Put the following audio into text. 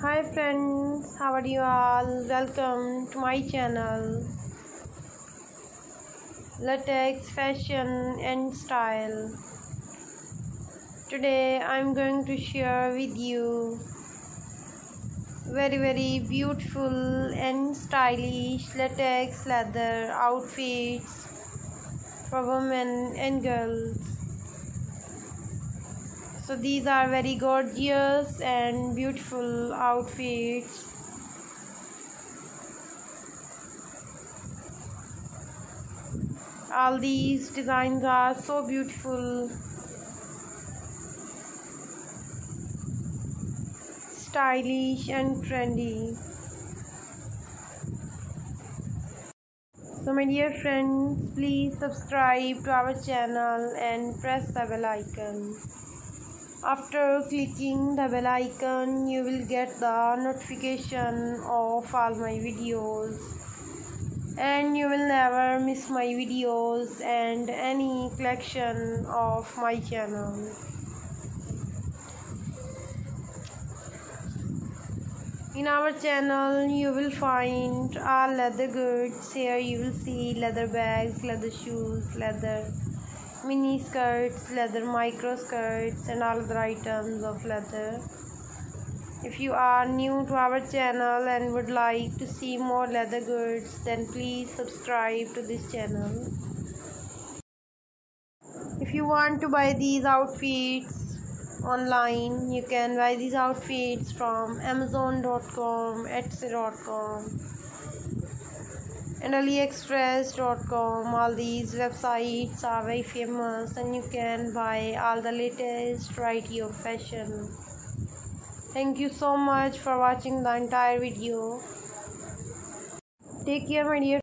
hi friends. How are you all? Welcome to my channel. Latex fashion and style. Today i'm going to share with you very very beautiful and stylish latex leather outfits for women and girls so these are very gorgeous and beautiful outfits. All these designs are so beautiful. Stylish and trendy. So my dear friends please subscribe to our channel and press the bell icon after clicking the bell icon you will get the notification of all my videos. And you will never miss my videos and any collection of my channel. In our channel you will find all leather goods. Here you will see leather bags leather shoes leather mini skirts leather micro skirts and all other items of leather. If you are new to our channel and would like to see more leather goods then please subscribe to this channel. If you want to buy these outfits online you can buy these outfits from amazon.com etsy.com and aliexpress.com all these websites are very famous and you can buy all the latest variety of fashion. Thank you so much for watching the entire video. Take care my dear